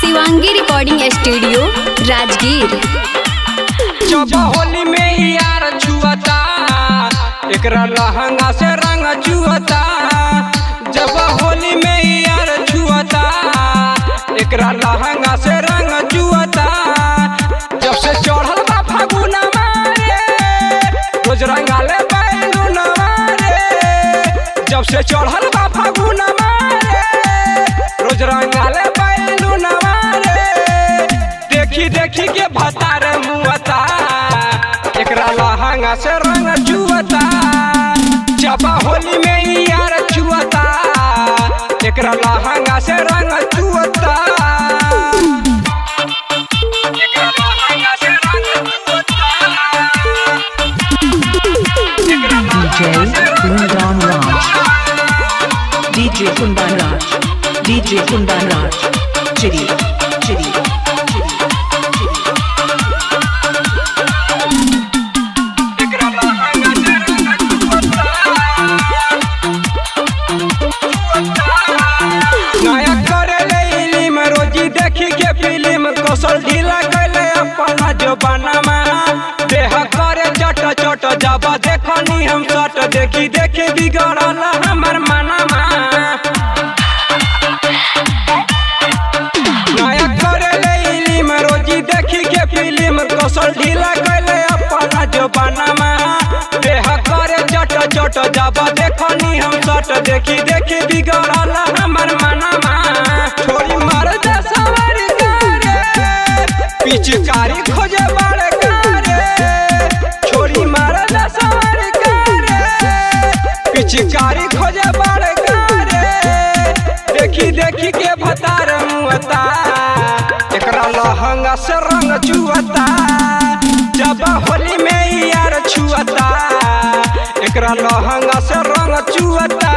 Shivangi recording studio Rajgir. जब होली में यार एकरा लहंगा से रंग छुआता जब होली में यार छुआता एकरा लहंगा से जब से चढ़ल बा फागुना मारे रोज रंगाले balloon Kundan Raj. DJ Kundan Raj. DJ Kundan Raj. Chidi. Chidi. Film कौशल ढीला कैले अपना जो बनामा कौशल ढीला कैले अपना जो बनामा देह करे चट चट जाबा देखनी हम सट। देखी देखी बिगड़ल हमर मनमा छोरी मार दे सवारी करे पिचकारी खोजे बड़ करे छोरी मार दे सवारी करे पिचकारी खोजे बड़ करे देखी देखी के भतार मुअता एकरा लहंगा से रंग में यार छुअता एकरा लहंगा से रंग चुअता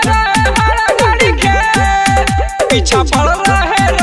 पीछा पड़ रहे राहुल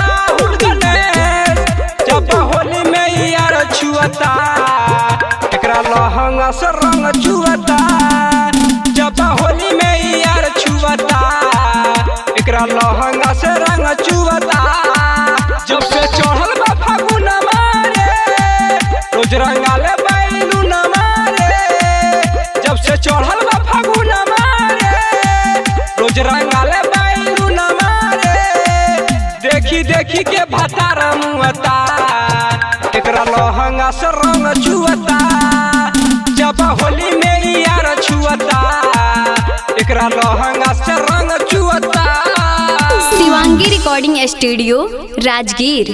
रंग छुअता जब होली में यार छुअता लहंगा रंग छुअता शिवांगी रिकॉर्डिंग स्टूडियो राजगीर